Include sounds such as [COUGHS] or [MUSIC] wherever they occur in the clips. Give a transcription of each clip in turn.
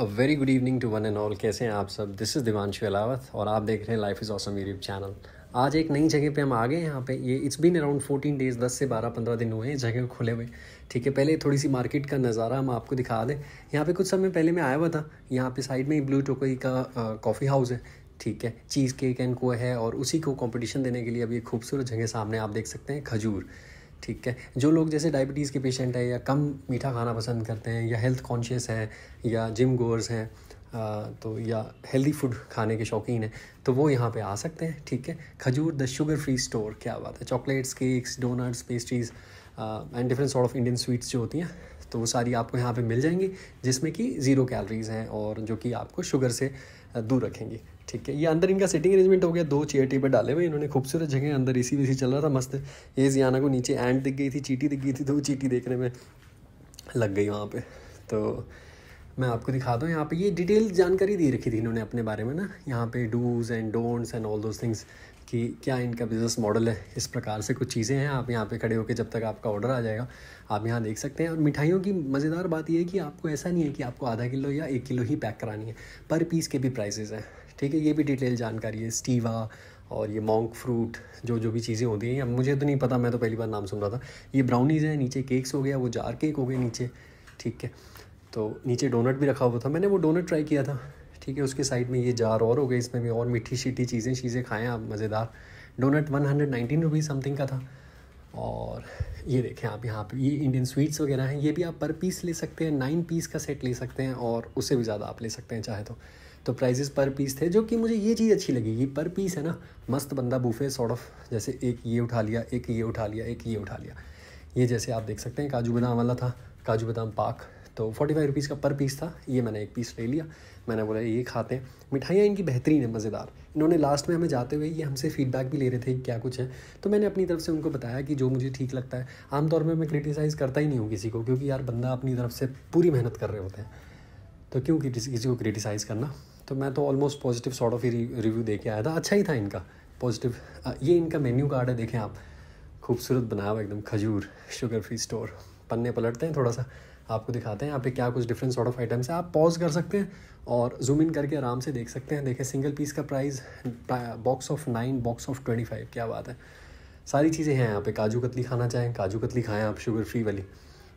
A very good evening to one and all कैसे हैं आप सब? दिस इज़ दिवानशु अलावत और आप देख रहे हैं Life Is Awesome YouTube channel आज एक नई जगह पे हम आ गए यहाँ पे। ये it's been around fourteen days दस से बारह, पंद्रह दिन हुए हैं जगह खुले हुए। ठीक है, पहले थोड़ी सी मार्केट का नज़ारा हम आपको दिखा दें। यहाँ पे कुछ समय पहले मैं आया हुआ था। यहाँ पे साइड में ही ब्लू टोकोई का कॉफ़ी हाउस है। ठीक है चीज़ केक एंड को है और उसी को कंपटीशन देने के लिए अभी एक खूबसूरत जगह सामने आप देख सकते हैं, खजूर। ठीक है? जो लोग जैसे डायबिटीज़ के पेशेंट हैं या कम मीठा खाना पसंद करते हैं या हेल्थ कॉन्शियस हैं या जिम गोअर्स हैं तो या हेल्दी फ़ूड खाने के शौकीन हैं तो वो यहाँ पे आ सकते हैं, ठीक है? खजूर द शुगर फ्री स्टोर क्या बात है? Chocolates cakes donuts pastries and different sort of Indian sweets जो होती हैं तो वो सारी आपको यहाँ पे मिल जाएँगी, जिसमें कि ज़ीरो कैलोरीज़ हैं और जो कि आपको शुगर से दूर रखेंगी। ठीक है, ये अंदर इनका सिटिंग अरेंजमेंट हो गया, दो चेयर टेबल डाले हुए, इन्होंने खूबसूरत जगह अंदर ए सी चल रहा था, मस्त। ये जियाना को नीचे एंड दिख गई थी, चीटी दिख गई थी तो वो चीटी देखने में लग गई वहाँ पर तो मैं आपको दिखा दूँ, यहाँ पे ये डिटेल जानकारी दे रखी थी इन्होंने अपने बारे में ना। यहाँ पे do's and don'ts and all those things कि क्या इनका बिज़नेस मॉडल है, इस प्रकार से कुछ चीज़ें हैं। आप यहाँ पे खड़े होकर जब तक आपका ऑर्डर आ जाएगा, आप यहाँ देख सकते हैं। और मिठाइयों की मज़ेदार बात यह है कि आपको ऐसा नहीं है कि आपको आधा किलो या एक किलो ही पैक करानी है, पर पीस के भी प्राइसेस हैं। ठीक है, ये भी डिटेल जानकारी है। स्टीवा और ये मॉन्क फ्रूट जो जो भी चीज़ें होती हैं। मुझे तो नहीं पता, मैं तो पहली बार नाम सुन रहा था। ये ब्राउनीज़ हैं, नीचे केक्स हो गया, वो जार केक हो गए नीचे। ठीक है तो नीचे डोनट भी रखा हुआ था। मैंने वो डोनट ट्राई किया था। ठीक है, उसके साइड में ये जार और हो गए। इसमें भी और मीठी शीठी चीज़ें चीज़ें खाएँ आप, मज़ेदार। Donut one hundred nineteen rupees something का था। और ये देखें आप, यहाँ पे ये इंडियन स्वीट्स वगैरह हैं। ये भी आप पर पीस ले सकते हैं नाइन पीस का सेट ले सकते हैं और उससे भी ज़्यादा आप ले सकते हैं चाहे तो। तो प्राइजेस पर पीस थे, जो कि मुझे ये चीज़ अच्छी लगी। ये पर पीस है ना, मस्त बंदा बूफे सॉर्ट ऑफ़ जैसे एक ये उठा लिया, एक ये उठा लिया, एक ये उठा लिया। ये जैसे आप देख सकते हैं, काजू बादाम वाला था, काजू बादाम पाक। तो फोर्टी फाइव रुपीज़ का पर पीस था। ये मैंने एक पीस ले लिया। मैंने बोला, ये खाते हैं। मिठाइयाँ इनकी बेहतरीन है, मज़ेदार। इन्होंने लास्ट में हमें जाते हुए ये हमसे फीडबैक भी ले रहे थे कि क्या कुछ है। तो मैंने अपनी तरफ़ से उनको बताया कि जो मुझे ठीक लगता है। आमतौर में मैं क्रिटिसाइज़ करता ही नहीं हूँ किसी को, क्योंकि यार बंदा अपनी तरफ़ से पूरी मेहनत कर रहे होते हैं। तो क्यों किसी को क्रिटिसाइज़ करना? तो मैं तो ऑलमोस्ट पॉजिटिव सॉर्ट ऑफ़ ही रिव्यू दे के आया था। अच्छा ही था इनका। पॉजिटिव ये इनका मेन्यू कार्ड है, देखें आप। खूबसूरत बनाया हुआ एकदम खजूर शुगर फ्री स्टोर पन्ने पलटते हैं थोड़ा सा। आपको दिखाते हैं, यहाँ पे क्या कुछ डिफरेंट सॉर्ट ऑफ़ आइटम्स है। आप पॉज कर सकते हैं और जूम इन करके आराम से देख सकते हैं। देखें सिंगल पीस का price box of nine box of twenty five क्या बात है। सारी चीज़ें हैं यहाँ पे। काजू कतली खाना चाहें, काजू कतली खाएँ आप शुगर फ्री वाली।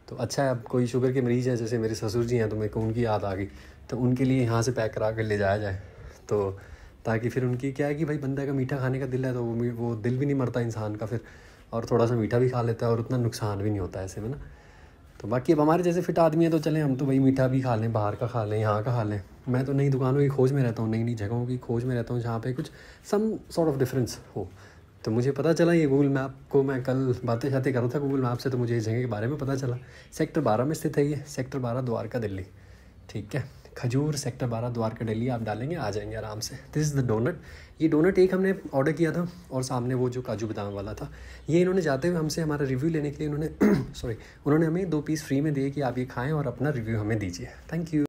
तो अच्छा है, अब कोई शुगर के मरीज़ हैं, जैसे मेरे ससुर जी हैं तो मेरे को उनकी याद आ गई। तो उनके लिए यहाँ से पैक करा कर ले जाया जाए। तो ताकि फिर उनकी, क्या है कि भाई, बंदा का मीठा खाने का दिल है तो वो वो दिल भी नहीं मरता इंसान का फिर। और थोड़ा सा मीठा भी खा लेता है और उतना नुकसान भी नहीं होता ऐसे में ना। तो बाकी अब हमारे जैसे फिट आदमी है तो चलें, हम तो वही मीठा भी खा लें, बाहर का खा लें, यहाँ का खा लें। मैं तो नई दुकानों की खोज में रहता हूँ नई नई जगहों की खोज में रहता हूँ जहाँ पे कुछ सम सॉर्ट ऑफ़ डिफरेंस हो। तो मुझे पता चला ये गूगल मैप को मैं कल बातें शातें कर रहा था गूगल मैप से तो मुझे इस जगह के बारे में पता चला। सेक्टर बारह में स्थित है ये, सेक्टर बारह द्वारका दिल्ली। ठीक है? खजूर सेक्टर बारह द्वारका डेली आप डालेंगे, आ जाएँगे आराम से। दिस इज़ द डोनट ये डोनट एक हमने ऑर्डर किया था और सामने वो जो काजू बादाम वाला था, ये इन्होंने जाते हुए हमसे हमारा रिव्यू लेने के लिए इन्होंने [COUGHS] सॉरी उन्होंने हमें दो पीस फ्री में दिए कि आप ये खाएँ और अपना रिव्यू हमें दीजिए। Thank you